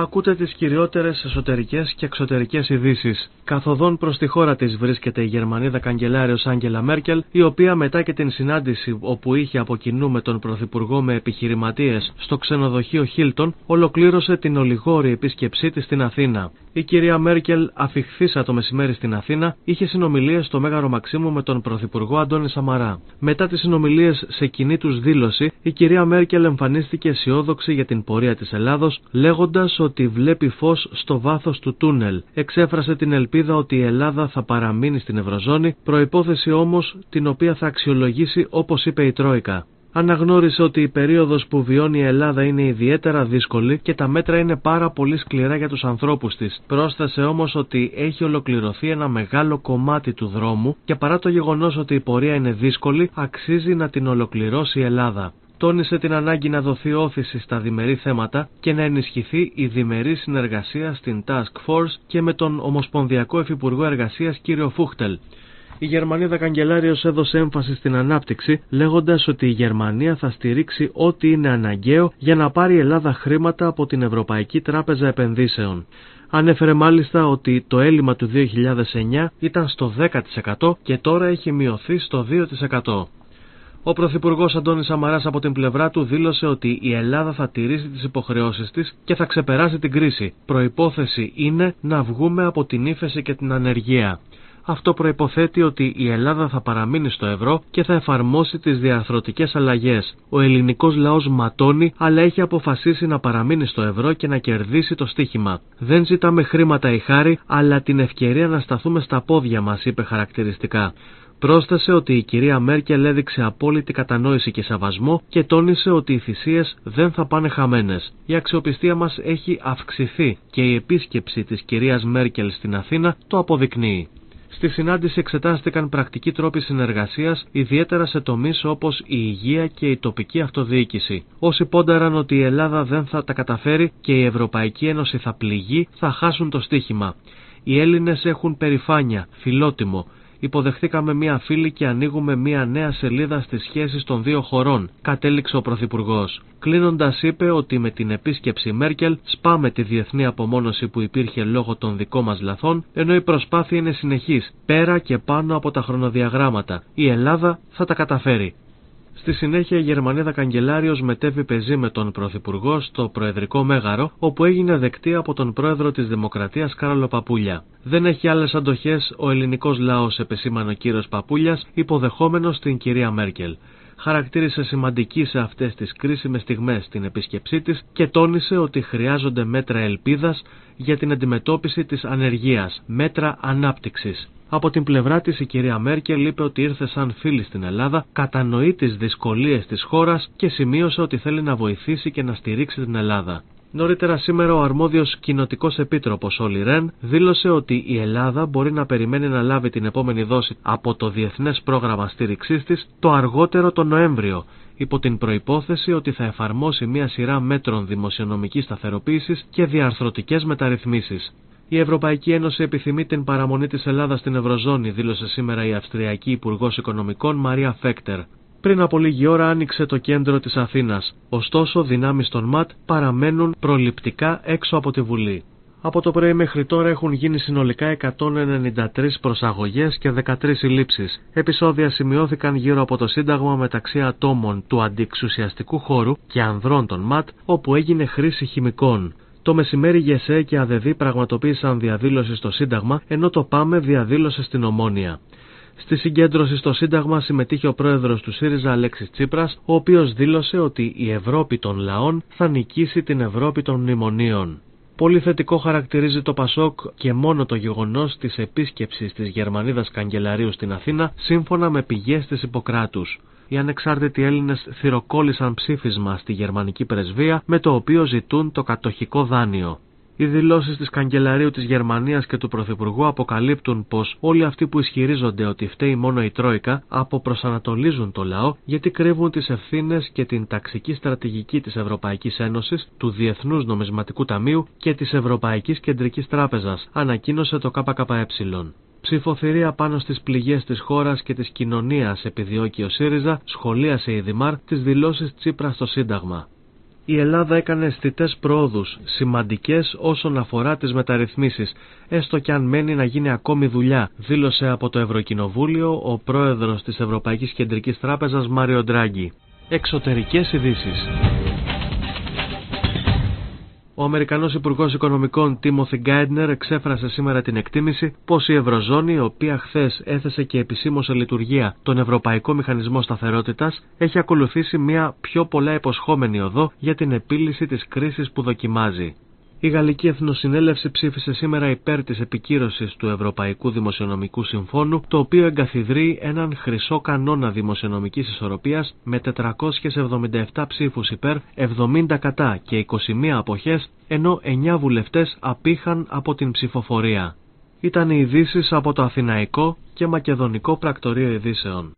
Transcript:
Ακούτε τις κυριότερες εσωτερικές και εξωτερικές ειδήσεις. Καθοδόν προς τη χώρα της βρίσκεται η Γερμανίδα καγκελάριος Άγγελα Μέρκελ, η οποία μετά και την συνάντηση όπου είχε από κοινού με τον Πρωθυπουργό με επιχειρηματίες στο ξενοδοχείο Χίλτον, ολοκλήρωσε την ολιγόρη επίσκεψή της στην Αθήνα. Η κυρία Μέρκελ, αφιχθήσα το μεσημέρι στην Αθήνα, είχε συνομιλίες στο Μέγαρο Μαξίμου με τον Πρωθυπουργό Αντώνη Σαμαρά. Μετά τις συνομιλίες σε κοινή τους δήλωση, η κυρία Μέρκελ εμφανίστηκε αισιόδοξη για την πορεία της Ελλάδος, λέγοντας ότι βλέπει φως στο βάθος του τούνελ. Εξέφρασε την ελπίδα ότι η Ελλάδα θα παραμείνει στην Ευρωζώνη, προπόθεση όμως την οποία θα αξιολογήσει όπως είπε η Τρόικα. Αναγνώρισε ότι η περίοδος που βιώνει η Ελλάδα είναι ιδιαίτερα δύσκολη και τα μέτρα είναι πάρα πολύ σκληρά για τους ανθρώπους της. Πρόσθεσε όμως ότι έχει ολοκληρωθεί ένα μεγάλο κομμάτι του δρόμου και παρά το γεγονός ότι η πορεία είναι δύσκολη, αξίζει να την ολοκληρώσει η Ελλάδα τόνισε την ανάγκη να δοθεί όθηση στα διμερεί θέματα και να ενισχυθεί η διμερή συνεργασία στην Task Force και με τον Ομοσπονδιακό Εφυπουργό Εργασίας κ. Φούχτελ. Η Γερμανίδα Καγκελάριο έδωσε έμφαση στην ανάπτυξη, λέγοντας ότι η Γερμανία θα στηρίξει ό,τι είναι αναγκαίο για να πάρει η Ελλάδα χρήματα από την Ευρωπαϊκή Τράπεζα Επενδύσεων. Ανέφερε μάλιστα ότι το έλλειμμα του 2009 ήταν στο 10% και τώρα έχει μειωθεί στο 2%. Ο Πρωθυπουργός Αντώνης Σαμαράς από την πλευρά του δήλωσε ότι η Ελλάδα θα τηρήσει τις υποχρεώσεις της και θα ξεπεράσει την κρίση. Προπόθεση είναι να βγούμε από την ύφεση και την ανεργία. Αυτό προϋποθέτει ότι η Ελλάδα θα παραμείνει στο ευρώ και θα εφαρμόσει τις διαρθρωτικές αλλαγές. Ο ελληνικός λαός ματώνει αλλά έχει αποφασίσει να παραμείνει στο ευρώ και να κερδίσει το στίχημα. Δεν ζητάμε χρήματα ή χάρη αλλά την ευκαιρία να σταθούμε στα πόδια μας είπε χαρακτηριστικά. Πρόσθεσε ότι η κυρία Μέρκελ έδειξε απόλυτη κατανόηση και σεβασμό και τόνισε ότι οι θυσίες δεν θα πάνε χαμένες. Η αξιοπιστία μας έχει αυξηθεί και η επίσκεψη της κυρίας Μέρκελ στην Αθήνα το αποδεικνύει. Στη συνάντηση εξετάστηκαν πρακτικοί τρόποι συνεργασίας, ιδιαίτερα σε τομείς όπως η υγεία και η τοπική αυτοδιοίκηση. Όσοι πόνταραν ότι η Ελλάδα δεν θα τα καταφέρει και η Ευρωπαϊκή Ένωση θα πληγεί, θα χάσουν το στίχημα. Οι Έλληνες έχουν περηφάνεια, φιλότιμο, υποδεχθήκαμε μία φίλη και ανοίγουμε μία νέα σελίδα στις σχέσεις των δύο χωρών, κατέληξε ο Πρωθυπουργός. Κλείνοντας, είπε ότι με την επίσκεψη Μέρκελ σπάμε τη διεθνή απομόνωση που υπήρχε λόγω των δικών μας λαθών, ενώ η προσπάθεια είναι συνεχής, πέρα και πάνω από τα χρονοδιαγράμματα. Η Ελλάδα θα τα καταφέρει. Στη συνέχεια η Γερμανίδα Καγκελάριος μετέβη πεζή με τον Πρωθυπουργό στο Προεδρικό Μέγαρο, όπου έγινε δεκτή από τον Πρόεδρο της Δημοκρατίας Κάρολο Παπούλια. Δεν έχει άλλες αντοχές ο ελληνικός λαός, επεσήμανε ο κύριος Παπούλιας, υποδεχόμενος την κυρία Μέρκελ χαρακτήρισε σημαντική σε αυτές τις κρίσιμες στιγμές την επίσκεψή της και τόνισε ότι χρειάζονται μέτρα ελπίδας για την αντιμετώπιση της ανεργίας, μέτρα ανάπτυξης. Από την πλευρά της η κυρία Μέρκελ είπε ότι ήρθε σαν φίλη στην Ελλάδα, κατανοεί τις δυσκολίες της χώρας και σημείωσε ότι θέλει να βοηθήσει και να στηρίξει την Ελλάδα. Νωρίτερα σήμερα ο αρμόδιος κοινοτικός επίτροπος Όλη Ρεν δήλωσε ότι η Ελλάδα μπορεί να περιμένει να λάβει την επόμενη δόση από το Διεθνές Πρόγραμμα Στήριξής της το αργότερο τον Νοέμβριο, υπό την προπόθεση ότι θα εφαρμόσει μια σειρά μέτρων δημοσιονομικής σταθεροποίησης και διαρθρωτικές μεταρρυθμίσεις. Η Ευρωπαϊκή Ένωση επιθυμεί την παραμονή της Ελλάδας στην Ευρωζώνη, δήλωσε σήμερα η Αυστριακή Υπουργός Οικονομικών Μαρία Φέκτερ. Πριν από λίγη ώρα άνοιξε το κέντρο της Αθήνας, ωστόσο δυνάμεις των ΜΑΤ παραμένουν προληπτικά έξω από τη Βουλή. Από το πρωί μέχρι τώρα έχουν γίνει συνολικά 193 προσαγωγές και 13 συλλήψεις. Επισόδια σημειώθηκαν γύρω από το Σύνταγμα μεταξύ ατόμων του αντιξουσιαστικού χώρου και ανδρών των ΜΑΤ, όπου έγινε χρήση χημικών. Το μεσημέρι ΓΕΣΕ και ΑΔΕΔΗ πραγματοποίησαν διαδήλωση στο Σύνταγμα, ενώ το ΠΑΜΕ διαδήλωσε στην Ομόνια. Στη συγκέντρωση στο Σύνταγμα συμμετείχε ο πρόεδρος του ΣΥΡΙΖΑ Αλέξης Τσίπρας, ο οποίος δήλωσε ότι η Ευρώπη των λαών θα νικήσει την Ευρώπη των μνημονίων. Πολύ θετικό χαρακτηρίζει το Πασόκ και μόνο το γεγονός της επίσκεψης της Γερμανίδας Καγκελαρίου στην Αθήνα σύμφωνα με πηγές της Ιπποκράτους. Οι ανεξάρτητοι Έλληνες θυροκόλλησαν ψήφισμα στη γερμανική πρεσβεία με το οποίο ζητούν το κατοχικό δάνειο. Οι δηλώσεις της καγκελαρίου της Γερμανίας και του Πρωθυπουργού αποκαλύπτουν πως όλοι αυτοί που ισχυρίζονται ότι φταίει μόνο η Τρόικα αποπροσανατολίζουν το λαό γιατί κρύβουν τις ευθύνες και την ταξική στρατηγική της Ευρωπαϊκής Ένωσης, του Διεθνούς Νομισματικού Ταμείου και της Ευρωπαϊκής Κεντρικής Τράπεζας, ανακοίνωσε το ΚΚΕ. Ψηφοθυρία πάνω στις πληγές της χώρας και της κοινωνίας επιδιώκει ο ΣΥΡΙΖΑ, σχολίασε η Δημάρ τις δηλώσεις Τσίπρας στο Σύνταγμα. Η Ελλάδα έκανε αισθητές πρόοδους, σημαντικές όσον αφορά τις μεταρρυθμίσεις, έστω και αν μένει να γίνει ακόμη δουλειά, δήλωσε από το Ευρωκοινοβούλιο ο πρόεδρος της Ευρωπαϊκής Κεντρικής Τράπεζας Μάριο Ντράγκη. Εξωτερικές ειδήσεις. Ο Αμερικανός Υπουργός Οικονομικών Τίμωθη Γκάιντνερ εξέφρασε σήμερα την εκτίμηση πως η Ευρωζώνη, η οποία χθες έθεσε και επισήμως σε λειτουργία τον Ευρωπαϊκό Μηχανισμό Σταθερότητας, έχει ακολουθήσει μια πιο πολλά υποσχόμενη οδό για την επίλυση της κρίσης που δοκιμάζει. Η Γαλλική Εθνοσυνέλευση ψήφισε σήμερα υπέρ της επικύρωσης του Ευρωπαϊκού Δημοσιονομικού Συμφώνου, το οποίο εγκαθιδρεί έναν χρυσό κανόνα δημοσιονομικής ισορροπίας με 477 ψήφους υπέρ, 70 κατά και 21 αποχές, ενώ 9 βουλευτές απήχαν από την ψηφοφορία. Ήταν οι ειδήσεις από το Αθηναϊκό και Μακεδονικό Πρακτορείο Ειδήσεων.